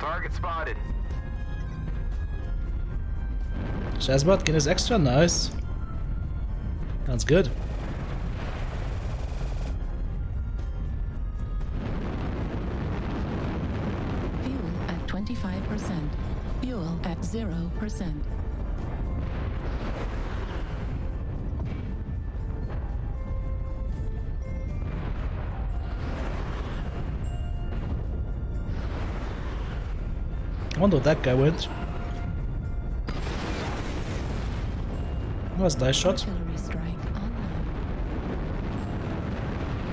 Target spotted. Shazbot getting his extra, nice. Sounds good. Fuel at 25%. Fuel at 0%. Wonder what that guy went. That was a nice shot. Artillery strike online.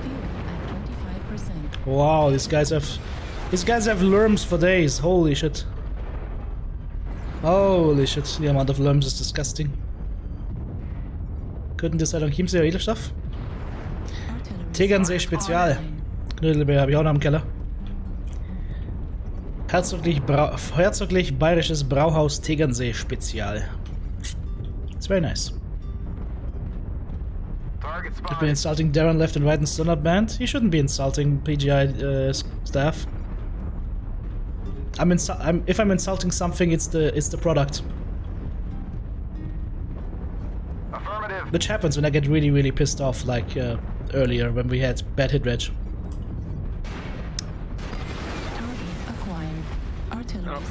Fuel at 25%. Wow, these guys have these guys have lurms for days. Holy shit. Holy shit, the amount of lurms is disgusting. Könnten das halt an Chiemsee Edelstoff? Artillery Tegernsee Spezial. Knödelbeer habe ich auch noch im Keller. Herzoglich, Brau Herzoglich Bayerisches Brauhaus Tegernsee Spezial. It's very nice. You've been insulting Darren left and right in Standard Band. You shouldn't be insulting PGI uh, staff. I'm, I'm if I'm insulting something, it's the it's the product, Affirmative. which happens when I get really really pissed off, like uh, earlier when we had bad hit reg.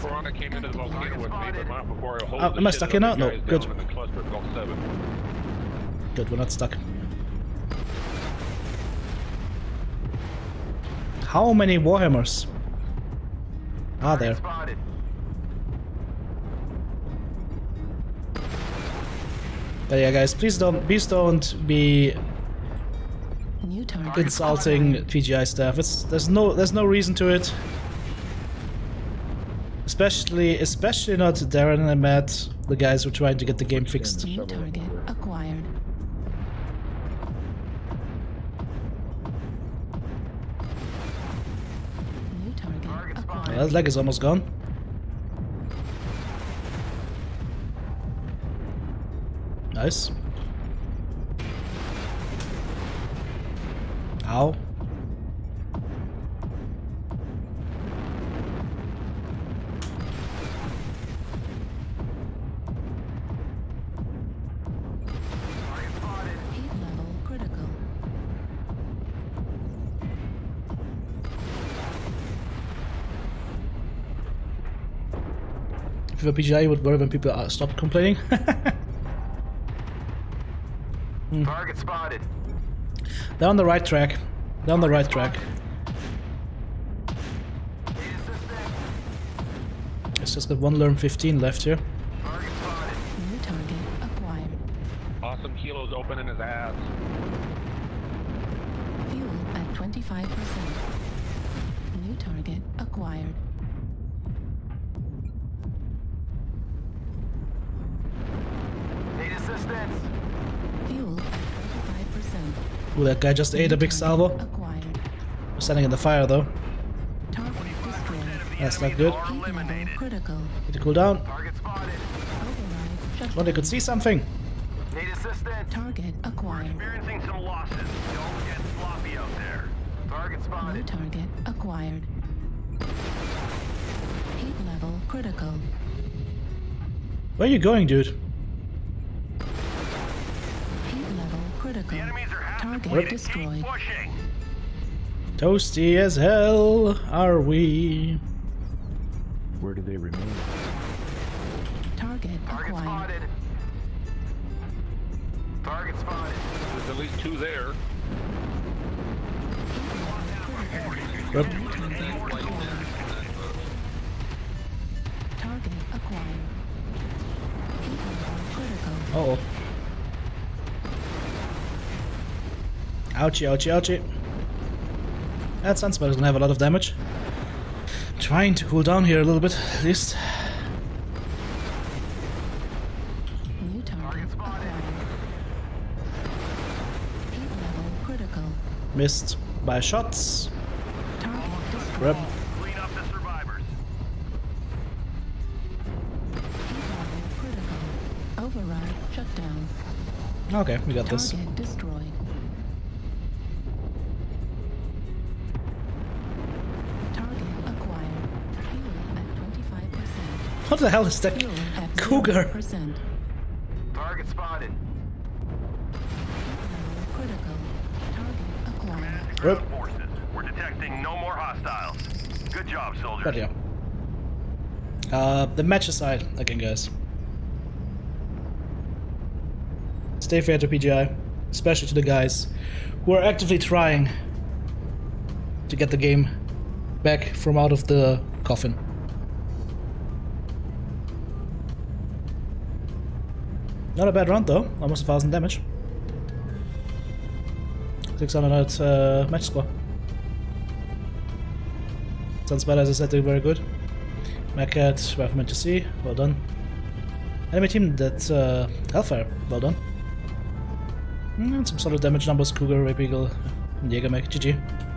Piranha came into the volcano with me, but not before I hold Oh, ah, the am I stuck in that? No, good. down in the cluster at Gulf 7. Good, we're not stuck. How many Warhammers are there? But yeah, guys, please don't please don't be insulting PGI staff. It's there's no there's no reason to it. Especially especially not Darren and Matt, the guys who are trying to get the game fixed. New target acquired. New target acquired. Yeah, that leg is almost gone. Nice. Ow. If you were PGI, would worry when people uh, stop complaining. Target spotted. They're on the right track. They're on the right track. It's just got one Lerm 15 left here. Target. New target acquired. Awesome kilos open in his ass. Fuel at 25%. New target acquired. Ooh, that guy just ate a big salvo. Acquired. Standing in the fire though. That's not good. Are Heat level eliminated. critical. Need to cool down. Target spotted. Override Well, they could see something. Need assistance. Target acquired. Experiencing some losses. Don't get sloppy out there. Target New target acquired. Heat level critical. Where are you going, dude? Heat level critical. The enemies are Target depleted. destroyed. Keep. Toasty as hell are we. Where do they remain? Target Target acquired. spotted. Target spotted. There's at least two there. Yep. Target acquired. Critical. Uh oh. Ouchie, ouchie, ouchie. That Sunspot is gonna have a lot of damage. Trying to cool down here a little bit, at least. New target spotted. level critical. Missed by shots. Target destroyed. Rep. Clean up the survivors. Heat level critical. Override shut. Okay, we got this. Target destroyed. What the hell is that? Cougar. Target spotted. Critical. Target acquired. Forces. We're detecting no more hostiles. Good job, soldiers. But yeah. Uh, the match aside, again, guys. Stay fair to PGI, especially to the guys who are actively trying to get the game back from out of the coffin. Not a bad round though, almost a thousand damage. 600 uh, match score. Sounds Sunspider, as I said, doing very good. Mad Cat, Rifleman to see, well done. Enemy team, that's uh, Hellfire, well done. Mm, some solid damage numbers, Cougar, Rape Eagle, and Jägermech, GG.